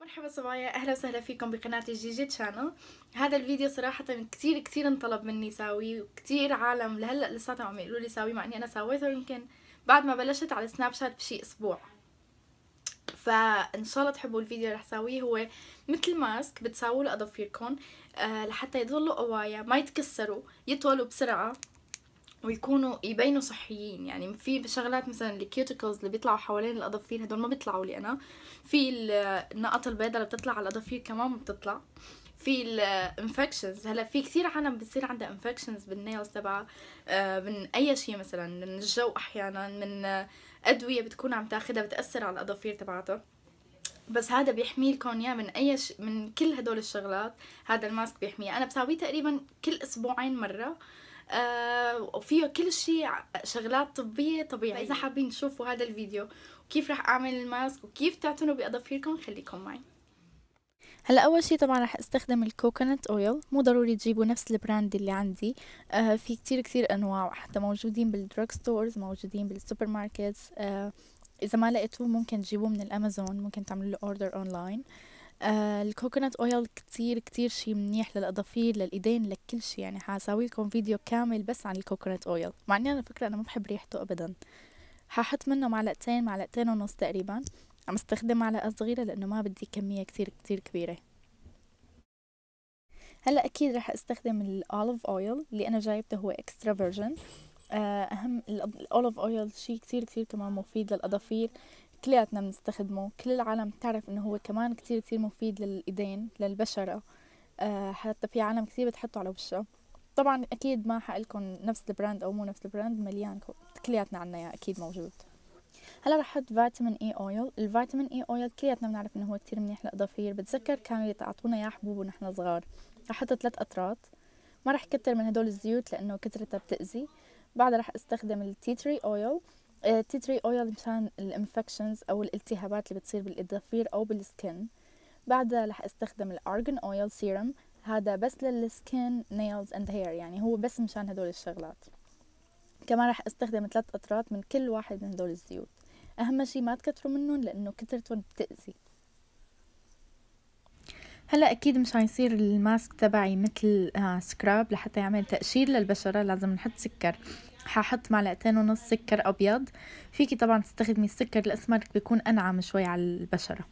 مرحبا صبايا أهلا وسهلا فيكم بقناتي جي جي channel هذا الفيديو صراحة كتير كتير انطلب مني ساويه وكتير عالم. لهلأ لساتهم عم يقولوا لي ساويه مع إني أنا سويته يمكن بعد ما بلشت على Snapchat بشي أسبوع. فإن شاء الله تحبوا الفيديو اللي رح ساويه هو مثل ماسك بتساووا له اظافيركم آه لحتى يضلوا قوايا ما يتكسروا يطولوا بسرعة. ويكونوا يبينوا صحيين. يعني في شغلات مثلا ال cuticles اللي بيطلعوا حوالين الاظافير هدول ما بيطلعوا لي أنا. في النقط البيضاء اللي بتطلع على الاظافير كمان ما بتطلع. في ال infections هلأ في كثير عالم بتصير عندها infections بال nails تبعها آه، من أي شيء مثلا من الجو أحيانا من أدوية بتكون عم تاخذها بتأثر على الاظافير تبعتها بس هذا بيحمي لكم اياه من أي ش... من كل هدول الشغلات هذا الماسك بيحميه. أنا بساويه تقريبا كل أسبوعين مرة آه وفيه كل شيء شغلات طبية طبيعية. إذا حابين تشوفوا هذا الفيديو وكيف رح أعمل الماسك وكيف تعتنوا بأظافيركم خليكم معي. هلا أول شي طبعا رح أستخدم ال coconut oil مو ضروري تجيبوا نفس ال brand اللي عندي. آه في كتير كتير أنواع حتى موجودين بال drug stores موجودين بالسوبر ماركتس آه إذا ما لقيتوه ممكن تجيبوه من الأمازون ممكن تعملوا له order online آه ال coconut oil كتير كتير شي منيح للاظافير للإيدين لكل شي. يعني حاساوي لكم فيديو كامل بس عن ال coconut oil مع إني أنا فكرة أنا ما بحب ريحته ابدا. حاحط منه معلقتين معلقتين ونص تقريبا. عم استخدم معلقة صغيرة لأنه ما بدي كمية كتير كتير كبيرة. هلأ أكيد رح أستخدم ال olive oil اللي أنا جايبته هو extra virgin أهم ال olive oil شي كتير كتير كمان مفيد للاظافير كلياتنا بنستخدمه. كل العالم بتعرف إنه هو كمان كتير كتير مفيد للإيدين للبشرة. أه حتى في عالم كتير بتحطه على وشها. طبعا أكيد ما حقلكم نفس ال brand أو مو نفس ال brand مليان كلياتنا عنا إياه أكيد موجود. هلا رح أحط vitamin E oil. ال vitamin E oil كلياتنا بنعرف إنه هو كتير منيح للاظافير بتذكر كانوا يتعطونا اياه حبوب ونحن صغار. رح أحط ثلاث قطرات ما رح كتر من هدول الزيوت لأنه كترتها بتأذي. بعدها رح أستخدم ال tea tree oil ال tea tree oil مشان ال infections أو الالتهابات اللي بتصير بالاظافير أو بال skin. بعدها رح أستخدم ال argan oil serum هذا بس لل skin nails and hair يعني هو بس مشان هدول الشغلات. كمان رح أستخدم ثلاث قطرات من كل واحد من هدول الزيوت. أهم شي ما تكتروا منهم لأنه كترتهم بتأذي. هلأ أكيد مش يصير الماسك تبعي مثل آه scrub لحتى يعمل تقشير للبشرة لازم نحط سكر. ححط معلقتين ونص سكر أبيض. فيكي طبعا تستخدمي السكر الاسمر بيكون أنعم شوي على البشرة.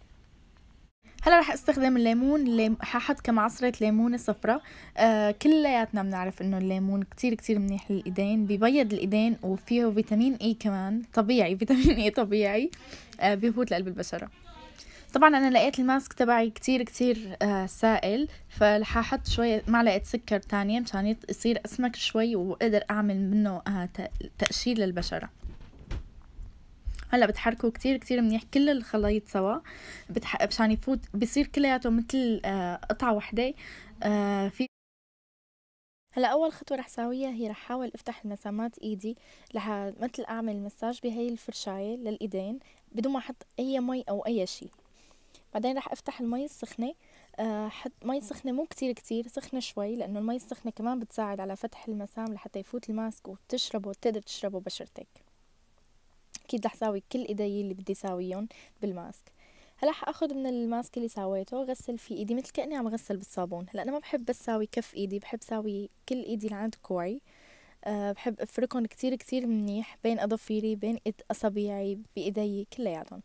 هلا رح أستخدم الليمون. الليم... ححط كم عصرة ليمونة صفرة. آه كلياتنا بنعرف إنه الليمون كتير كتير منيح للإيدين بيبيض الإيدين وفيه فيتامين A كمان طبيعي فيتامين A طبيعي آه بيفوت لقلب البشرة. طبعا أنا لقيت الماسك تبعي كتير كتير آه سائل فححط شوية معلقة سكر تانية مشان يصير أسمك شوي وأقدر أعمل منه آه تقشير للبشرة هلأ بتحركوا كتير كتير منيح كل الخليط سوا. مشان يفوت بصير كلياته مثل آه قطعة وحدة آه في هلأ أول خطوة رح ساويها هي رح احاول أفتح المسامات إيدي رح مثل أعمل مساج بهي الفرشاية للإيدين بدون ما أحط أي مي أو أي شيء بعدين رح أفتح المي السخنة. أه حط مي سخنة مو كتير كتير سخنة شوي لأنه المي السخنة كمان بتساعد على فتح المسام لحتى يفوت الماسك وتشربه وتقدر تشربه بشرتك. أكيد رح ساوي كل إيدي اللي بدي ساويهم بالماسك. هلا حاخد من الماسك اللي سويته غسل في إيدي مثل كأني عم غسل بالصابون. هلا أنا ما بحب بس ساوي كف إيدي بحب ساوي كل إيدي لعند كوعي. أه بحب أفركهم كتير كتير منيح بين أظافيري بين اصابيعي بإيدي كلياتهم.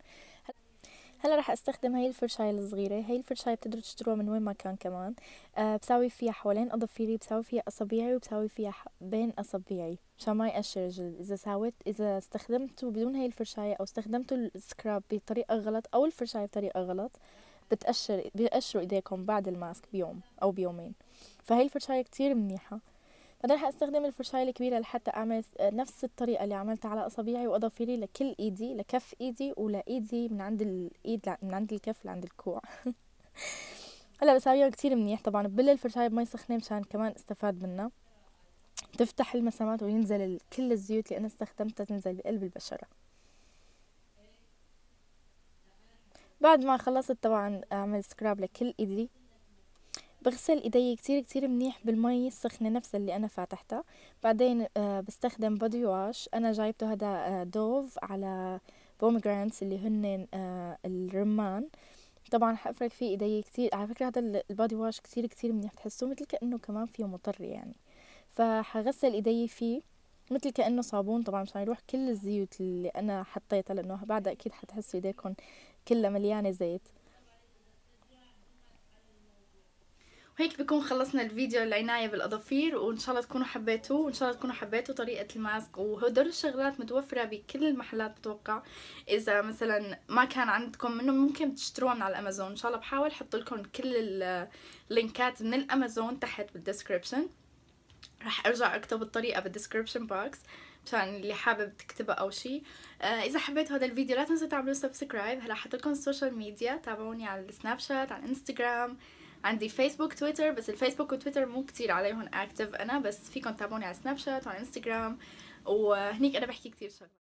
هلا رح أستخدم هاي الفرشاية الصغيرة. هاي الفرشاية بتقدروا تشتروها من وين ما كان كمان. أه بساوي فيها حوالين اظافيري بساوي فيها اصابيعي وبساوي فيها بين اصابيعي مشان ما يقشر الجلد إذا ساويت إذا استخدمته بدون هاي الفرشاية أو استخدمتوا ال scrub بطريقة غلط أو الفرشاية بطريقة غلط بتقشر بيقشروا إيديكم بعد ال mask بيوم أو بيومين. فهي الفرشاية كتير منيحة. بعدين رح استخدم الفرشاية الكبيرة لحتى أعمل نفس الطريقة اللي عملتها على اصابيعي واظافيري لكل إيدي لكف إيدي ولايدي من عند الايد من عند الكف لعند الكوع. هلا بساويها كتير منيح طبعا. ببل الفرشاية بمي سخنة مشان كمان استفاد منها. تفتح المسامات وينزل كل الزيوت اللي أنا استخدمتها تنزل بقلب البشرة. بعد ما خلصت طبعا أعمل scrub لكل إيدي. بغسل إيدي كتير كتير منيح بالمي السخنة نفسها اللي أنا فاتحتها. بعدين آه بستخدم body wash أنا جايبته هذا آه دوف على pomegranate اللي هن آه الرمان. طبعا حافرك فيه إيدي كتير. على فكرة هذا ال body wash كتير كتير منيح. بتحسوه مثل كأنه كمان فيه مرطب يعني. فحغسل إيدي فيه مثل كأنه صابون طبعا مشان يروح كل الزيوت اللي أنا حطيتها لأنه بعدها أكيد حتحسوا ايديكم كلها مليانة زيت. وهيك بكون خلصنا الفيديو العناية بالأظافير وإن شاء الله تكونوا حبيتوه وإن شاء الله تكونوا حبيتوا طريقة الماسك. وهدول الشغلات متوفرة بكل المحلات بتوقع. إذا مثلا ما كان عندكم منه ممكن تشتروها من على الأمازون إن شاء الله بحاول أحط لكم كل اللينكات من الأمازون تحت بال description. راح أرجع أكتب الطريقة بال description box مشان اللي حابب تكتبها أو شيء آه إذا حبيتوا هذا الفيديو لا تنسوا تعملوا subscribe هلا حط لكم ال social media تابعوني على السناب شات على الانستغرام عندي فيسبوك تويتر بس الفيسبوك وتويتر مو كتير عليهم active أنا بس فيكم تتابعوني على سناب شات وعلى انستغرام وهنيك أنا بحكي كتير شغلات.